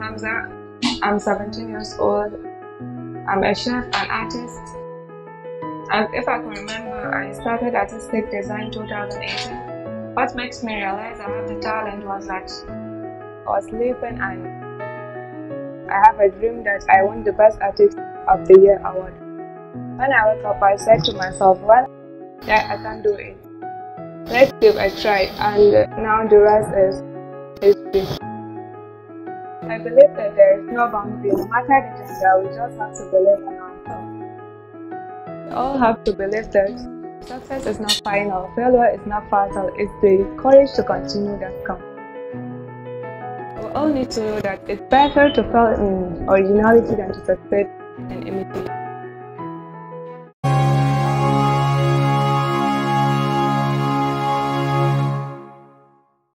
Hamza. I'm 17 years old. I'm a chef and artist. And if I can remember, I started artistic design 2018. What makes me realize I have the talent was that I was sleeping and I have a dream that I won the best artist of the year award. When I woke up, I said to myself, well, yeah, I can do it. Let's give a try, and now the rest is history. I believe that there is no boundary, no matter the gender, we just have to believe in ourselves. We all have to believe that success is not final, failure is not fatal, it's the courage to continue that counts. We all need to know that it's better to fail in originality than to succeed in imitation.